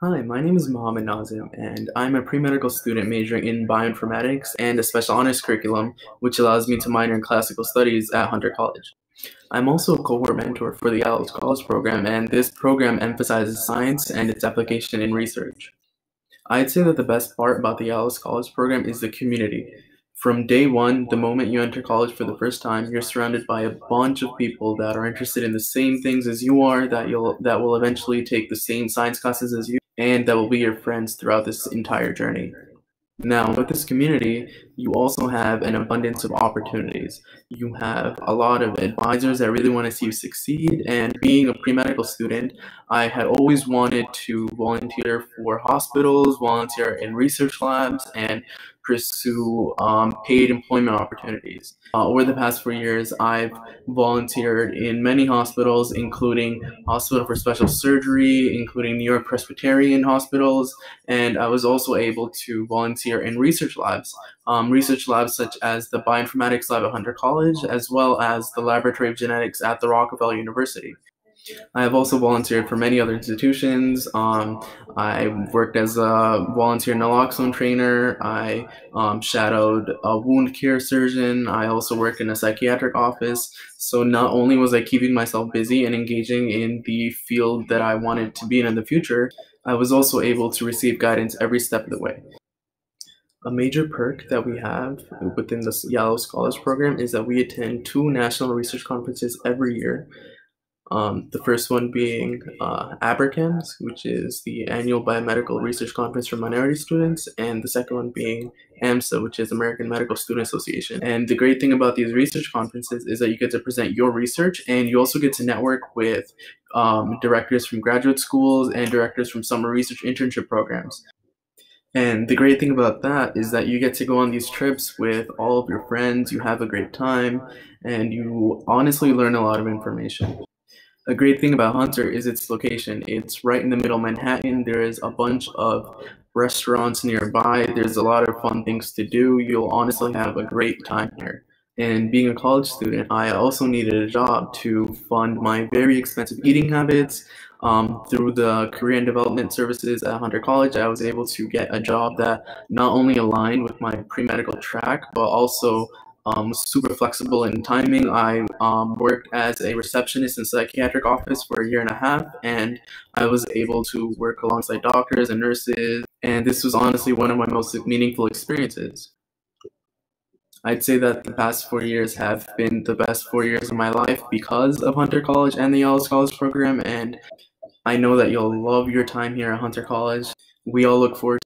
Hi, my name is Muhammad Nazim, and I'm a pre-medical student majoring in bioinformatics and a special honors curriculum, which allows me to minor in classical studies at Hunter College. I'm also a cohort mentor for the Yalow College Program, and this program emphasizes science and its application in research. I'd say that the best part about the Yalow College Program is the community. From day one, the moment you enter college for the first time, you're surrounded by a bunch of people that are interested in the same things as you are, that you'll that will eventually take the same science classes as you, and that will be your friends throughout this entire journey. Now, with this community, you also have an abundance of opportunities. You have a lot of advisors that really want to see you succeed. And being a pre medical student, I had always wanted to volunteer for hospitals, volunteer in research labs, and pursue um, paid employment opportunities. Uh, over the past four years, I've volunteered in many hospitals, including Hospital for Special Surgery, including New York Presbyterian hospitals, and I was also able to volunteer in research labs. Um, research labs such as the Bioinformatics Lab at Hunter College, as well as the Laboratory of Genetics at the Rockefeller University. I have also volunteered for many other institutions. Um, I worked as a volunteer naloxone trainer. I um, shadowed a wound care surgeon. I also worked in a psychiatric office. So not only was I keeping myself busy and engaging in the field that I wanted to be in in the future, I was also able to receive guidance every step of the way. A major perk that we have within the Yalow Scholars Program is that we attend two national research conferences every year. Um, the first one being uh, which is the annual biomedical research conference for minority students, and the second one being AMSA, which is American Medical Student Association. And the great thing about these research conferences is that you get to present your research, and you also get to network with um, directors from graduate schools and directors from summer research internship programs. And the great thing about that is that you get to go on these trips with all of your friends, you have a great time, and you honestly learn a lot of information. A great thing about Hunter is its location. It's right in the middle of Manhattan. There is a bunch of restaurants nearby. There's a lot of fun things to do. You'll honestly have a great time here. And being a college student, I also needed a job to fund my very expensive eating habits. Um, through the career and development services at Hunter College, I was able to get a job that not only aligned with my pre medical track, but also um, super flexible in timing. I um, worked as a receptionist in psychiatric office for a year and a half, and I was able to work alongside doctors and nurses. And this was honestly one of my most meaningful experiences. I'd say that the past four years have been the best four years of my life because of Hunter College and the Yalow Scholars Program. And I know that you'll love your time here at Hunter College. We all look forward